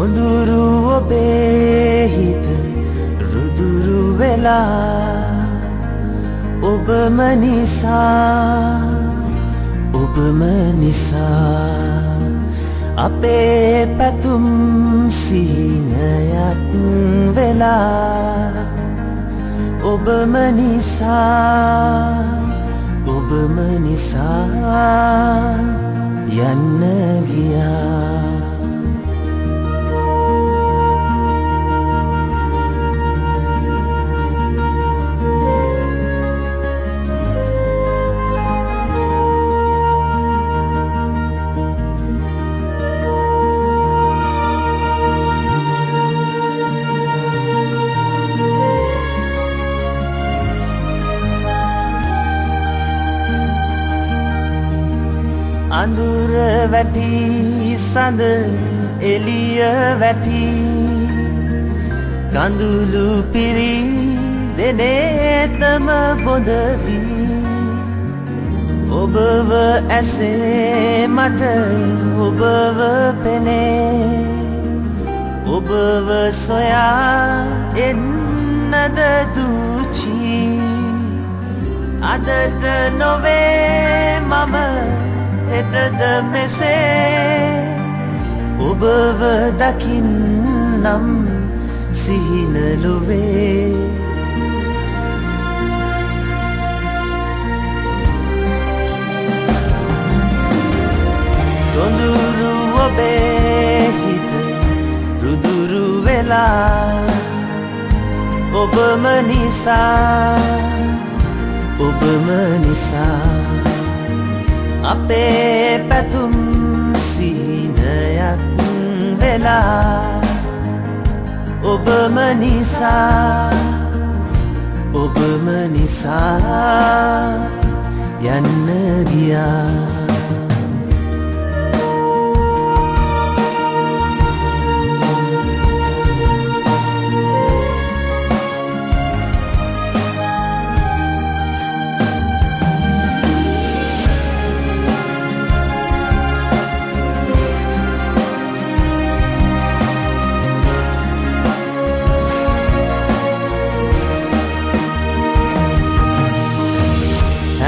සොඳුරු ඔබේ හිත රුදුරු වෙලා ඔබම නිසා ඔබම නිසා අපේ පැතුම් සිහිනයක් වෙලා ඔබම නිසා ඔබම නිසා යන්න ගියා. අඳුර වැටි සඳ එලිය වැටි. කඳුළු පිරි දෙනේතම බොඳවී. ඔබව ඇසේ මට ඔබව පෙනේ. ඔබව සොයා එන්නද දූචී. අදට නොවේ මම එටද මෙසේ? ඔබව දකින්නම් සිහිනලොවේ සොඳුරු ඔබේ හිත රුදුරු වෙලා ඔබම නිසා අපේ පැතුම් සිහිනයක් වෙලා ඔබම නිසා ඔබම නිසා යන්න ගියා.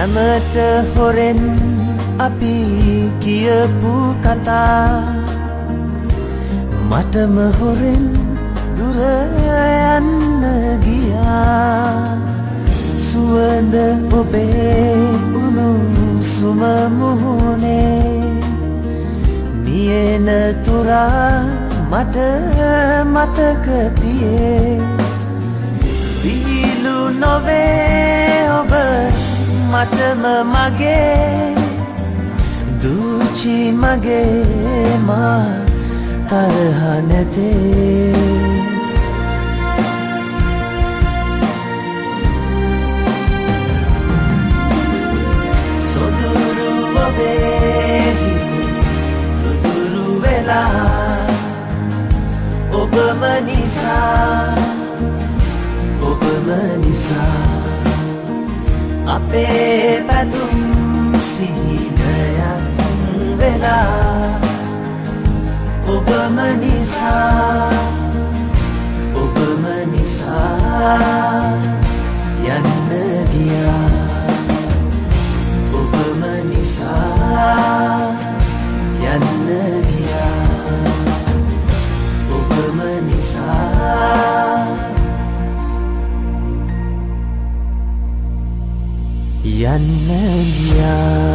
හැමට හොරෙන් අපි කියපු කතා. මටම හොරෙන් දුරයන්න ගියා. සුවඳ ඔබේ උුණු සුමමුහුණේ නියන තුරා මට මතකතියේ විහිලු නොවේ ඔබ මටම මගේ දූචි මගේ මා තරහ නැතේ. සොදුරු ඔබේ හිත රුදුරු වෙලා ඔබම නිසා ඔබම නිසා. අපේ පැතුම් සිහිනයක් වෙලා ඔබම නිසා ඔබම නිසා. යන්න ගියා.